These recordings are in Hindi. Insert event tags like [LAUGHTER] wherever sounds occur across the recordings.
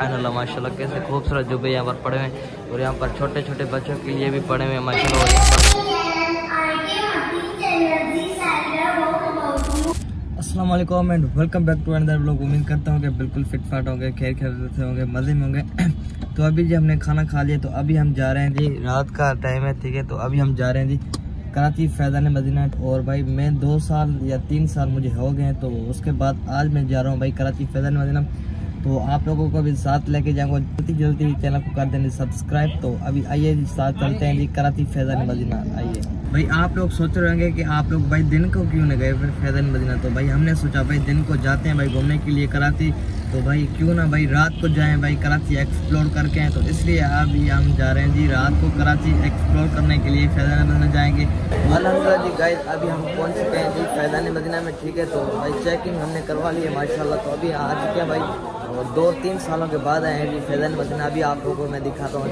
सुबहान अल्लाह माशाल्लाह, कैसे खूबसूरत जुबे यहाँ पर पड़े हुए हैं और यहाँ पर छोटे छोटे बच्चों के लिए भी पड़े हुए हैं, माशाल्लाह वालेकुम and welcome back to another blog उम्मीद करता हूँ कि बिल्कुल फिट फाट होंगे खेल खेल रहे होंगे, मज़े में होंगे। [CLEARS THROAT] तो अभी जी हमने खाना खा लिया तो अभी हम जा रहे हैं जी, रात का टाइम है, ठीक है तो अभी हम जा रहे हैं जी कराची, फैज़ान मदीना। और भाई, मैं दो साल या तीन साल मुझे हो गए हैं तो उसके बाद आज मैं जा रहा हूँ भाई कराची, फैज़ान मदीना। तो आप लोगों को भी साथ लेके जाऊँगा। जल्दी जल्दी चैनल को कर देंगे सब्सक्राइब तो। अभी आइए, साथ चलते हैं। जी कराची फैज़ान मदीना आइए। भाई, आप लोग सोच रहे होंगे कि आप लोग भाई दिन को क्यों नहीं गए फिर फैज़ान मदीना तो भाई, हमने सोचा भाई, दिन को जाते हैं भाई घूमने के लिए कराची तो भाई क्यों ना भाई रात को जाएँ भाई कराची एक्सप्लोर करके हैं तो इसलिए अभी हम जा रहे हैं जी रात को कराची एक्सप्लोर करने के लिए फैज़ान मदीना जाएँगे। अलहमदिल्ला जी गाइस अभी हम पहुँच चुके हैं जी फैज़ान मदीना में, ठीक है? तो भाई चेकिंग हमने करवा ली है, माशाल्लाह। तो अभी आ चुके हैं भाई, और दो तीन सालों के बाद आए हैं जी फैज़ान मदीना अभी आप लोगों को मैं दिखाता हूँ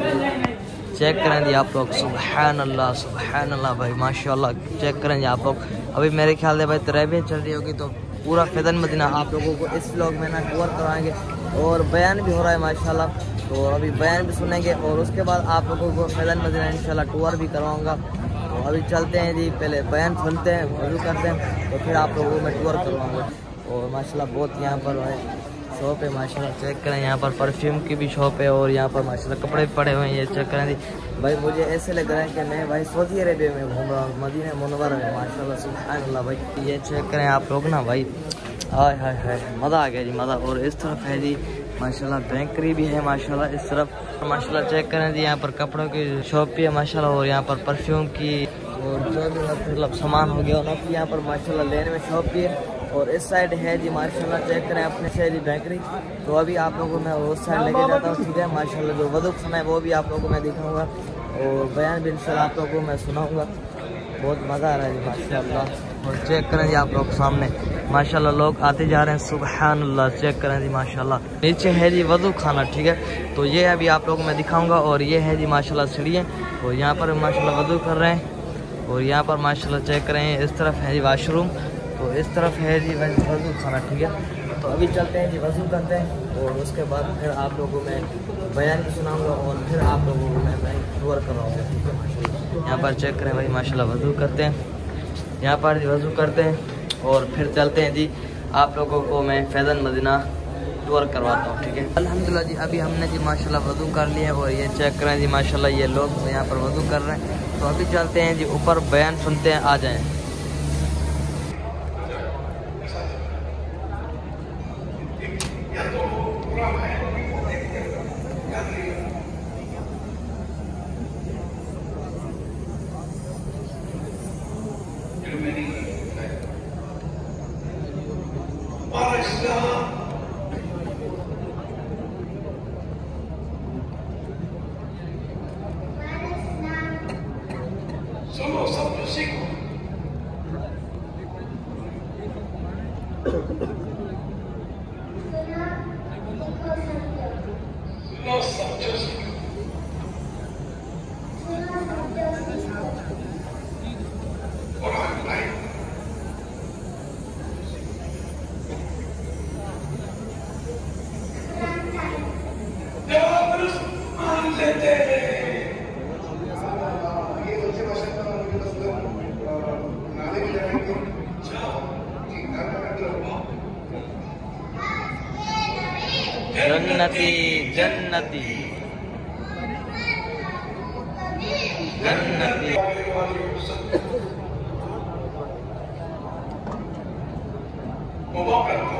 चेक करें जी आप लोग। सुबहान अल्लाह सुबहान अल्लाह भाई माशा चेक करें जी आप लोग। अभी मेरे ख्याल से भाई तरबियत चल रही होगी तो पूरा फैदन मदीना आप लोगों को इस ब्लॉग में ना कवर करवाएँगे और बयान भी हो रहा है, माशाल्लाह। तो अभी बयान भी सुनेंगे और उसके बाद आप लोगों को फैदन मदीना इंशाल्लाह टूर भी करवाऊँगा। तो अभी चलते हैं जी, पहले बयान सुनते हैं वज़ू करते हैं तो फिर आप लोगों को मैं टूर करवाऊँगा। और माशाला बहुत यहाँ पर शॉप है, माशाल्लाह चेक करें। यहाँ पर परफ्यूम की भी शॉप है और यहाँ पर माशाल्लाह कपड़े भी पड़े हुए हैं, ये चेक करें। भाई, मुझे ऐसे लग रहा है कि मैं भाई सऊदी अरेबिया में घूम रहा हूँ, मदीना मुनवर में, माशाल्लाह सुबहान भाई। ये चेक करें आप लोग ना भाई। हाय हाय हाय, मज़ा आ गया जी, मज़ा। और इस तरफ़ है जी, माशाल्लाह बैंकरी भी है, माशाल्लाह, इस तरफ़। माशाल्लाह चेक करें जी, यहाँ पर कपड़ों की शॉप भी है, माशाल्लाह, और यहाँ पर परफ्यूम की और जो भी मतलब सामान हो गया उनकी यहाँ पर माशाल्लाह, लेने में शॉप भी है। और इस साइड है जी माशाल्लाह चेक करें अपने से जी बैंकरी। तो अभी आप लोगों को मैं उस साइड लेके जाता हूँ ठीक है? माशाल्लाह जो वज़ू खाना है वो भी आप लोगों को मैं दिखाऊँगा और बयान भी इंशाल्लाह आप लोगों को मैं सुनाऊँगा। बहुत मज़ा आ रहा है जी माशाल्लाह। और चेक करें जी आप लोग सामने। माशाल्लाह लोग आते जा रहे हैं सुबहान अल्लाह चेक करें जी माशाल्लाह। नीचे है जी वज़ू खाना ठीक है? तो ये अभी आप लोगों को मैं दिखाऊँगा और ये है जी माशाल्लाह सीढ़ियाँ। और यहाँ पर माशाल्लाह वज़ू कर रहे हैं। और यहाँ पर माशाल्लाह चेक करें इस तरफ़ है जी वाशरूम तो इस तरफ़ है जी वज़ू खाना ठीक है। तो अभी चलते हैं जी, वज़ू करते हैं और उसके बाद फिर आप लोगों में बयान भी सुनाऊँगा और फिर आप लोगों को मैं टूर करवाऊँगा, ठीक है माशा यहाँ पर चेक करें भाई, माशाल्लाह, वज़ू करते हैं। यहाँ पर जी वज़ू करते हैं और फिर चलते हैं जी। आप लोगों को मैं फैज़न मदीना टूर करवाता हूँ, ठीक है। अल्हम्दुलिल्लाह जी, अभी हमने जी, माशाल्लाह, वज़ू कर लिया और ये चेक करें जी, माशाल्लाह, ये लोग यहाँ पर वज़ू कर रहे हैं। तो अभी चलते हैं जी, ऊपर बयान सुनते हैं, आ जाएँ। Nossa, Deus. जन्नती जन्नती जन्नती मुबारक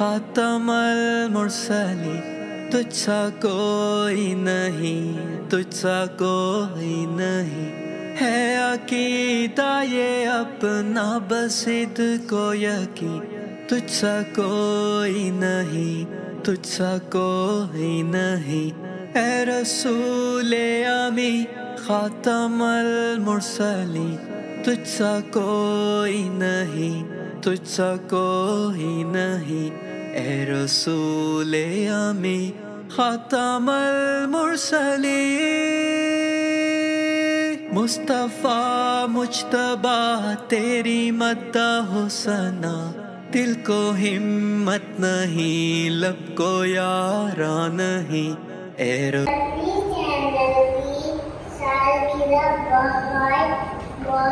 खातमल मुरसली तुझसा कोई नहीं तुझसा कोई नहीं। है अकीदा ये अपना बसिद को यकी तुझसा कोई नहीं, तुझसा कोई नहीं। ए रसूल अमी खातमल मुरसली। तुझसा कोई नहीं, तुझसा कोई नहीं। ए रसूल अमी खातमल मुरसली। मुस्तफ़ा, मुजतबा, तेरी मद्दा हुसना। दिल को हिम्मत नहीं लब को यारा नहीं। एरो बहुत बहुत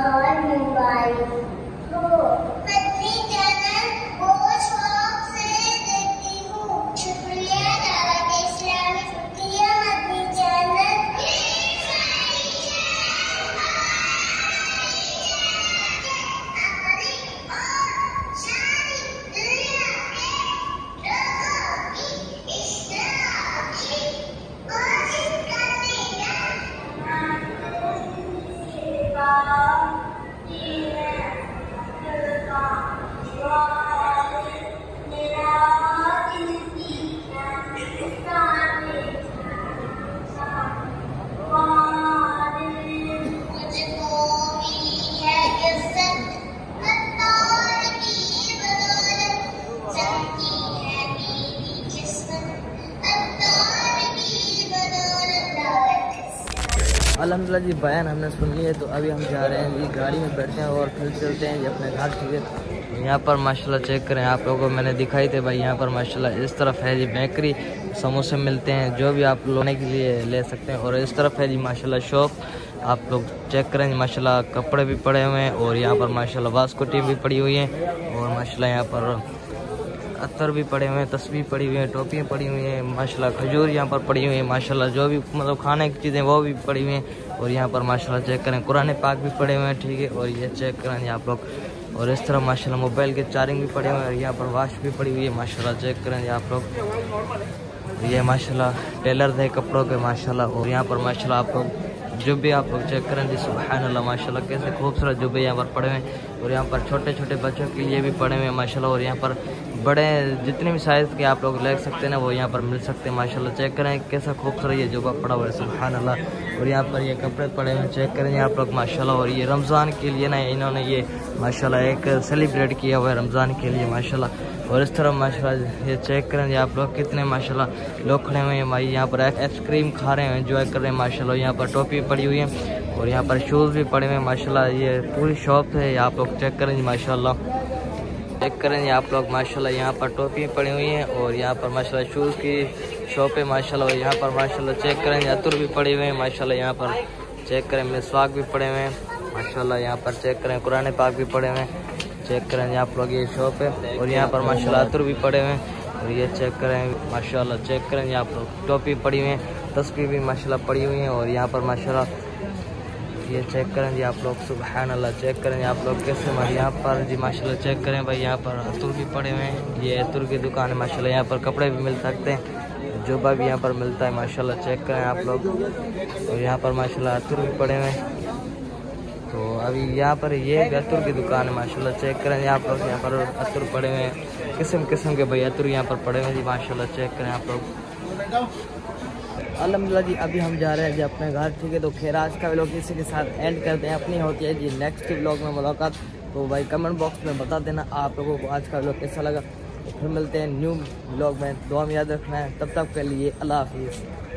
अलहमदिल्ला जी, बयान हमने सुन लिया तो अभी हम जा रहे हैं जी, गाड़ी में बैठते हैं और फिर चलते हैं जी अपने घर ठीक है यहाँ पर माशाल्लाह चेक करें, आप लोगों को मैंने दिखाई थे भाई, यहाँ पर माशाल्लाह इस तरफ़ है जी बेकरी, समोसे मिलते हैं, जो भी आप लोने के लिए ले सकते हैं। और इस तरफ़ है जी माशाल्लाह शॉप, आप लोग चेक करें माशाल्लाह कपड़े भी पड़े हुए हैं और यहाँ पर माशाल्लाह बास्कोटी भी पड़ी हुई है और माशाल्लाह यहाँ पर अत्तर भी पड़े हुए हैं तस्वीर पड़ी हुई है, टोपियाँ पड़ी हुई हैं, माशाल्लाह खजूर यहाँ पर पड़ी हुई है, माशाल्लाह जो भी मतलब खाने की चीज़ें वो भी पड़ी हुई हैं और यहाँ पर माशाल्लाह चेक करें कुरान पाक भी पड़े हुए हैं, ठीक है, और ये चेक करें आप लोग और इस तरह माशाल्लाह मोबाइल के चार्जिंग भी पड़े हुए हैं, और यहाँ पर वाश भी पड़ी हुई है, माशाल्लाह चेक करें आप लोग ये माशाल्लाह टेलर थे कपड़ों के, माशाल्लाह, और यहाँ पर माशाल्लाह आप लोग जुब्बे आप चेक करें जी सुबहान अल्लाह माशाल्लाह, कैसे खूबसूरत जुबे यहाँ पर पड़े हुए हैं। और यहाँ पर छोटे छोटे बच्चों के लिए भी पड़े हुए हैं, माशाल्लाह। और यहाँ पर बड़े जितने भी साइज़ के आप लोग ले सकते हैं ना, वो यहाँ पर मिल सकते हैं, माशाल्लाह। चेक करें कैसा खूबसूरत ये जुबा पड़ा हुआ है सुबहान अल्लाह और यहाँ पर ये कपड़े पड़े हुए चेक करें आप लोग माशाल्लाह, और ये रमज़ान के लिए ना इन्होंने ये, माशाल्लाह, एक सेलिब्रेट किया हुआ है रमज़ान के लिए, माशाल्लाह। और इस तरह माशाल्लाह, ये चेक करें आप लोग कितने, माशाल्लाह, लोग खड़े हुए हैं भाई। यहाँ पर आइसक्रीम खा रहे हैं एंजॉय कर रहे हैं, माशाल्लाह यहाँ पर टोपी पड़ी हुई है, और यहाँ पर शूज़ भी पड़े हुए हैं, माशाल्लाह, ये पूरी शॉप है, आप लोग चेक करें माशाल्लाह। चेक करें आप लोग, माशाल्लाह, यहाँ पर टोपी पड़ी हुई हैं और यहाँ पर माशाल्लाह शूज़ की शॉप है, माशाल्लाह, और यहाँ पर माशाल्लाह चेक करें अतुर भी पड़े हुए हैं, माशाल्लाह, यहाँ पर चेक करें मिसवाक भी पड़े हुए हैं, माशाल्लाह, यहाँ पर चेक करें कुरान पाक भी पड़े हुए हैं, चेक करें आप लोग, ये शॉप है, और यहाँ पर माशाल्लाह अतुर भी पड़े हुए हैं, और ये चेक करें माशाल्लाह, चेक करें आप लोग, टोपी पड़ी हुई है, तस्वीर भी माशाल्लाह पड़ी हुई है, और यहाँ पर माशाल्लाह ये चेक करें जी आप लोग सुबहान अल्लाह चेक करें आप लोग कैसे मैं यहाँ पर जी माशाल्लाह चेक करें भाई, यहाँ पर अतुर भी पड़े हुए हैं। ये अतुर की दुकान है, माशाल्लाह, यहाँ पर कपड़े भी मिल सकते हैं। जोबा भी यहाँ पर मिलता है, माशाल्लाह चेक करें आप लोग। और यहाँ पर माशाल्लाह अतुर भी पड़े हुए हैं। तो अभी यहाँ पर ये अतुर की दुकान है, माशाल्लाह चेक करें आप लोग, यहाँ पर अतुर पड़े हुए हैं। किस्म किस्म के भाई अतुर यहाँ पर पड़े हुए हैं जी, माशाल्लाह चेक करें आप लोग। अलहमदिल्ला जी, अभी हम जा रहे हैं जी अपने घर, ठीक है? तो खैर, आज का ब्लॉग इसी के साथ एंड करते हैं। अपनी होती है जी नेक्स्ट ब्लॉग में मुलाकात। तो भाई कमेंट बॉक्स में बता देना आप लोगों को आज का ब्लॉग कैसा लगा। तो फिर मिलते हैं न्यू ब्लॉग में। दुआ में याद रखना है। तब तक के लिए अल्लाह हाफिज़।